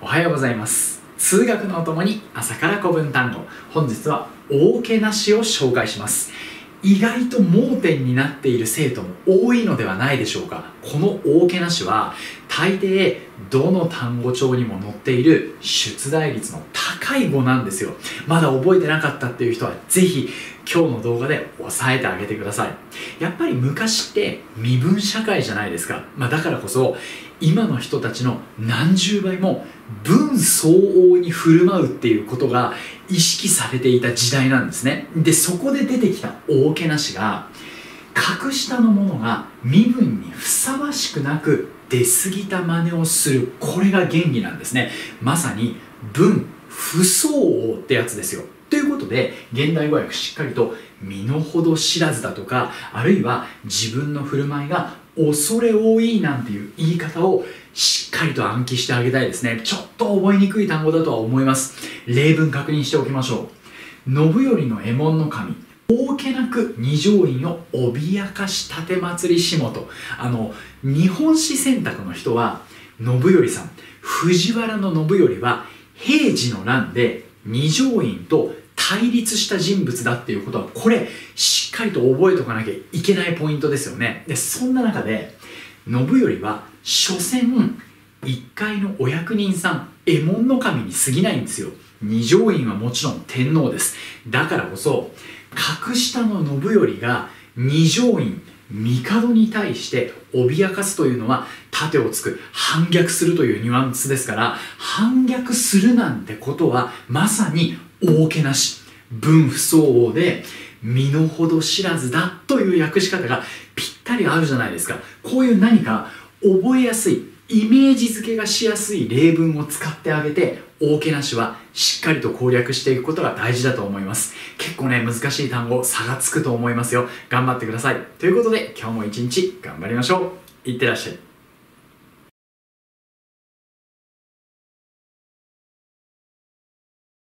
おはようございます。数学のお供に朝から古文単語。本日は大けなしを紹介します。意外と盲点になっている生徒も多いのではないでしょうか。この大けなしは大抵どの単語帳にも載っている出題率の高い語なんですよ。まだ覚えてなかったっていう人はぜひ今日の動画で押さえてあげてください。やっぱり昔って身分社会じゃないですか、まあ、だからこそ今の人たちの何十倍も分相応に振る舞うっていうことが意識されていた時代なんですね。でそこで出てきた大けなしが格下の者が身分にふさわしくなく出過ぎた真似をする。これが原理なんですね。まさに分不相応ってやつですよ。ということで現代語訳しっかりと身の程知らずだとかあるいは自分の振る舞いが恐れ多いなんていう言い方をしっかりと暗記してあげたいですね。ちょっと覚えにくい単語だとは思います。例文確認しておきましょう。信頼の右衛門の神。大けなく二条院を脅かし立て祭りしもと。あの日本史選択の人は信頼さん。藤原の信頼は平治の乱で二条院と対立した人物だっていうことはこれしっかりと覚えておかなきゃいけないポイントですよね。でそんな中で信頼は所詮一階のお役人さん右衛門の神に過ぎないんですよ。二条院はもちろん天皇です。だからこそ格下の信頼が二条院帝に対して脅かすというのは盾をつく反逆するというニュアンスですから反逆するなんてことはまさに大けなし。分不相応で身の程知らずだという訳し方がぴったりあるじゃないですか。こういう何か覚えやすいイメージ付けがしやすい例文を使ってあげて大けなしはしっかりと攻略していくことが大事だと思います。結構ね難しい単語差がつくと思いますよ。頑張ってください。ということで今日も一日頑張りましょう。いってらっしゃい。